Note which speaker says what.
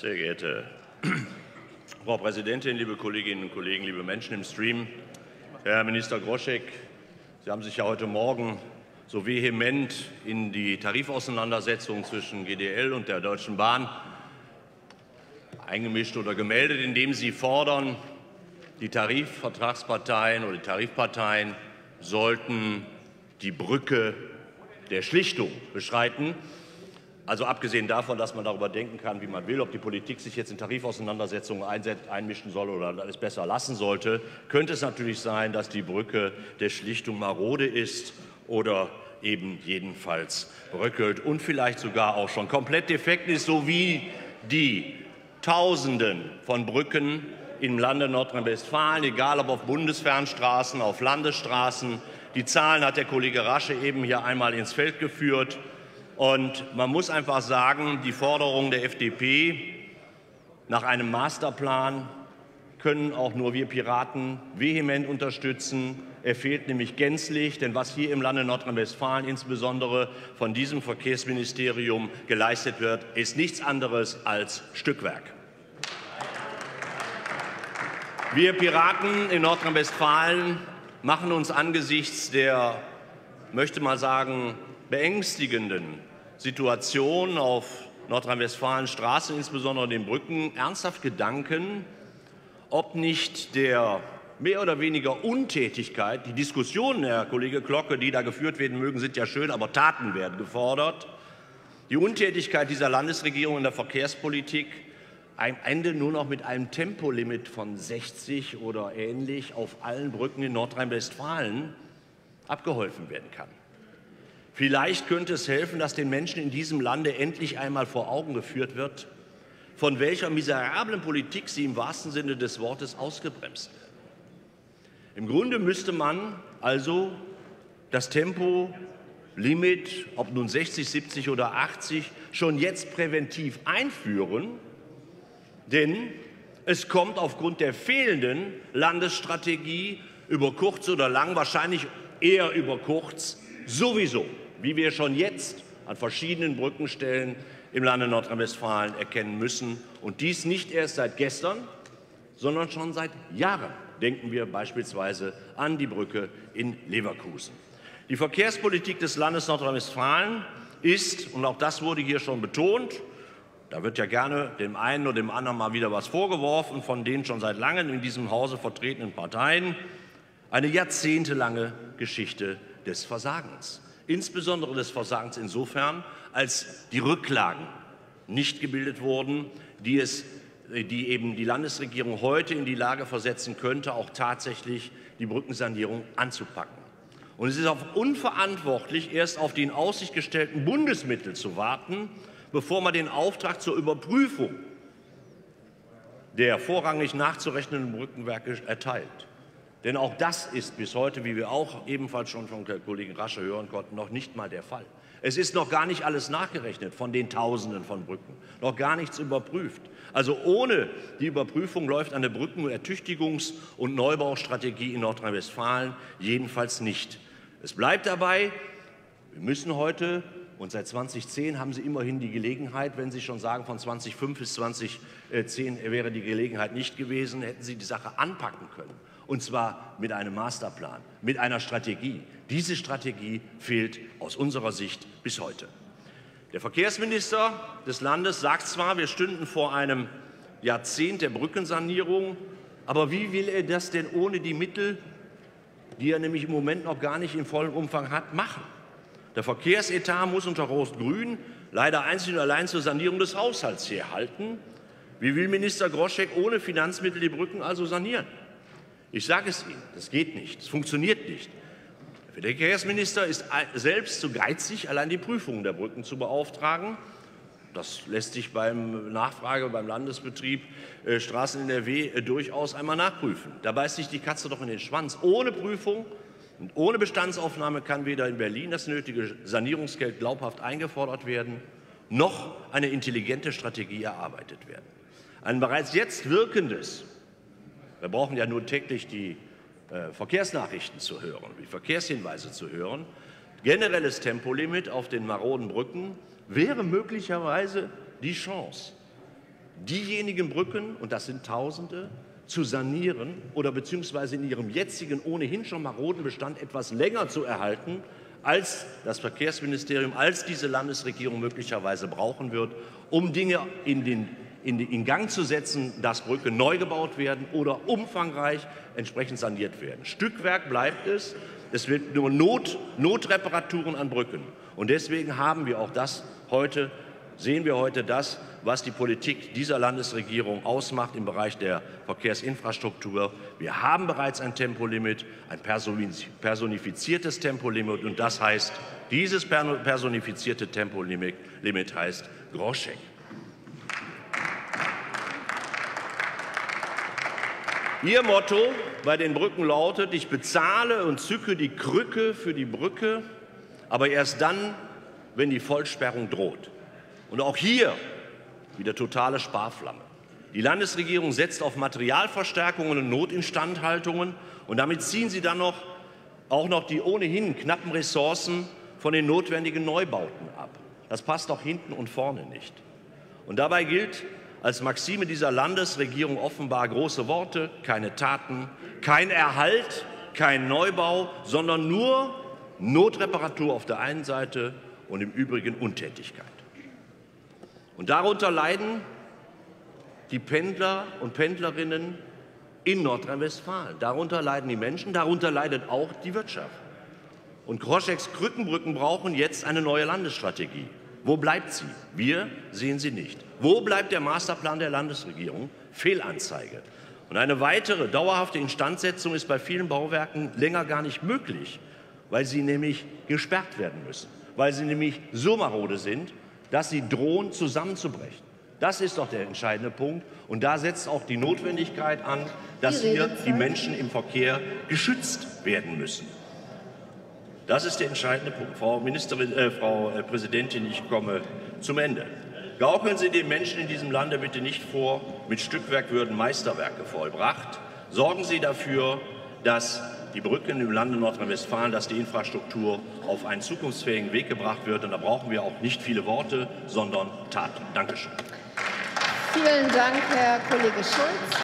Speaker 1: Sehr geehrte Frau Präsidentin, liebe Kolleginnen und Kollegen, liebe Menschen im Stream! Herr Minister Groschek, Sie haben sich ja heute Morgen so vehement in die Tarifauseinandersetzung zwischen GDL und der Deutschen Bahn eingemischt oder gemeldet, indem Sie fordern, die Tarifvertragsparteien oder die Tarifparteien sollten die Brücke der Schlichtung beschreiten. Also abgesehen davon, dass man darüber denken kann, wie man will, ob die Politik sich jetzt in Tarifauseinandersetzungen einmischen soll oder es besser lassen sollte, könnte es natürlich sein, dass die Brücke der Schlichtung marode ist oder eben jedenfalls bröckelt und vielleicht sogar auch schon komplett defekt ist, so wie die Tausenden von Brücken im Lande Nordrhein-Westfalen, egal ob auf Bundesfernstraßen, auf Landesstraßen. Die Zahlen hat der Kollege Rasche eben hier einmal ins Feld geführt. Und man muss einfach sagen, die Forderungen der FDP nach einem Masterplan können auch nur wir Piraten vehement unterstützen. Er fehlt nämlich gänzlich, denn was hier im Lande Nordrhein-Westfalen insbesondere von diesem Verkehrsministerium geleistet wird, ist nichts anderes als Stückwerk. Wir Piraten in Nordrhein-Westfalen machen uns angesichts der, möchte mal sagen, beängstigenden Situation auf Nordrhein-Westfalen Straßen, insbesondere den Brücken, ernsthaft Gedanken, ob nicht der mehr oder weniger Untätigkeit, die Diskussionen, Herr Kollege Glocke, die da geführt werden mögen, sind ja schön, aber Taten werden gefordert, die Untätigkeit dieser Landesregierung in der Verkehrspolitik am Ende nur noch mit einem Tempolimit von 60 oder ähnlich auf allen Brücken in Nordrhein-Westfalen abgeholfen werden kann. Vielleicht könnte es helfen, dass den Menschen in diesem Lande endlich einmal vor Augen geführt wird, von welcher miserablen Politik sie im wahrsten Sinne des Wortes ausgebremst werden. Im Grunde müsste man also das Tempolimit, ob nun 60, 70 oder 80, schon jetzt präventiv einführen, denn es kommt aufgrund der fehlenden Landesstrategie über kurz oder lang, wahrscheinlich eher über kurz, sowieso wie wir schon jetzt an verschiedenen Brückenstellen im Lande Nordrhein-Westfalen erkennen müssen. Und dies nicht erst seit gestern, sondern schon seit Jahren. Denken wir beispielsweise an die Brücke in Leverkusen. Die Verkehrspolitik des Landes Nordrhein-Westfalen ist, und auch das wurde hier schon betont, da wird ja gerne dem einen oder dem anderen mal wieder was vorgeworfen von den schon seit langem in diesem Hause vertretenen Parteien, eine jahrzehntelange Geschichte des Versagens insbesondere des Versagens insofern, als die Rücklagen nicht gebildet wurden, die, es, die eben die Landesregierung heute in die Lage versetzen könnte, auch tatsächlich die Brückensanierung anzupacken. Und es ist auch unverantwortlich, erst auf die in Aussicht gestellten Bundesmittel zu warten, bevor man den Auftrag zur Überprüfung der vorrangig nachzurechnenden Brückenwerke erteilt. Denn auch das ist bis heute, wie wir auch ebenfalls schon von Kollegen Rasche hören konnten, noch nicht mal der Fall. Es ist noch gar nicht alles nachgerechnet von den Tausenden von Brücken, noch gar nichts überprüft. Also ohne die Überprüfung läuft eine Brückenertüchtigungs- und Neubaustrategie in Nordrhein-Westfalen jedenfalls nicht. Es bleibt dabei, wir müssen heute und seit 2010 haben Sie immerhin die Gelegenheit, wenn Sie schon sagen, von 2005 bis 2010 wäre die Gelegenheit nicht gewesen, hätten Sie die Sache anpacken können und zwar mit einem Masterplan, mit einer Strategie. Diese Strategie fehlt aus unserer Sicht bis heute. Der Verkehrsminister des Landes sagt zwar, wir stünden vor einem Jahrzehnt der Brückensanierung, aber wie will er das denn ohne die Mittel, die er nämlich im Moment noch gar nicht in vollem Umfang hat, machen? Der Verkehrsetat muss unter Rot-Grün leider einzig und allein zur Sanierung des Haushalts herhalten. Wie will Minister Groschek ohne Finanzmittel die Brücken also sanieren? Ich sage es Ihnen, das geht nicht, das funktioniert nicht. Der Verkehrsminister ist selbst zu geizig, allein die Prüfungen der Brücken zu beauftragen. Das lässt sich beim Nachfrage beim Landesbetrieb äh, Straßen NRW äh, durchaus einmal nachprüfen. Da beißt sich die Katze doch in den Schwanz. Ohne Prüfung und ohne Bestandsaufnahme kann weder in Berlin das nötige Sanierungsgeld glaubhaft eingefordert werden, noch eine intelligente Strategie erarbeitet werden. Ein bereits jetzt wirkendes wir brauchen ja nur täglich die äh, Verkehrsnachrichten zu hören, die Verkehrshinweise zu hören. Generelles Tempolimit auf den maroden Brücken wäre möglicherweise die Chance, diejenigen Brücken, und das sind Tausende, zu sanieren oder beziehungsweise in ihrem jetzigen ohnehin schon maroden Bestand etwas länger zu erhalten, als das Verkehrsministerium, als diese Landesregierung möglicherweise brauchen wird, um Dinge in, den, in, den, in Gang zu setzen, dass Brücken neu gebaut werden oder umfangreich entsprechend saniert werden. Stückwerk bleibt es. Es wird nur Not, Notreparaturen an Brücken. Und deswegen haben wir auch das heute, sehen wir heute das, was die Politik dieser Landesregierung ausmacht im Bereich der Verkehrsinfrastruktur. Wir haben bereits ein Tempolimit, ein personifiziertes Tempolimit, und das heißt, dieses personifizierte Tempolimit heißt Groschek. Ihr Motto bei den Brücken lautet, ich bezahle und zücke die Krücke für die Brücke, aber erst dann, wenn die Vollsperrung droht. Und auch hier wieder totale Sparflamme. Die Landesregierung setzt auf Materialverstärkungen und Notinstandhaltungen und damit ziehen sie dann noch, auch noch die ohnehin knappen Ressourcen von den notwendigen Neubauten ab. Das passt auch hinten und vorne nicht. Und dabei gilt als Maxime dieser Landesregierung offenbar große Worte, keine Taten, kein Erhalt, kein Neubau, sondern nur Notreparatur auf der einen Seite und im Übrigen Untätigkeit. Und darunter leiden die Pendler und Pendlerinnen in Nordrhein-Westfalen. Darunter leiden die Menschen, darunter leidet auch die Wirtschaft. Und Kroscheks Krückenbrücken brauchen jetzt eine neue Landesstrategie. Wo bleibt sie? Wir sehen sie nicht. Wo bleibt der Masterplan der Landesregierung? Fehlanzeige. Und eine weitere dauerhafte Instandsetzung ist bei vielen Bauwerken länger gar nicht möglich, weil sie nämlich gesperrt werden müssen, weil sie nämlich so marode sind, dass sie drohen zusammenzubrechen. Das ist doch der entscheidende Punkt. Und da setzt auch die Notwendigkeit an, dass hier die Menschen im Verkehr geschützt werden müssen. Das ist der entscheidende Punkt. Frau, Ministerin, äh, Frau äh, Präsidentin, ich komme zum Ende. Gaukeln Sie den Menschen in diesem Lande bitte nicht vor, mit Stückwerk würden Meisterwerke vollbracht. Sorgen Sie dafür, dass die Brücken im Lande Nordrhein-Westfalen, dass die Infrastruktur auf einen zukunftsfähigen Weg gebracht wird. Und da brauchen wir auch nicht viele Worte, sondern Taten. Dankeschön.
Speaker 2: Vielen Dank, Herr Kollege Schulz.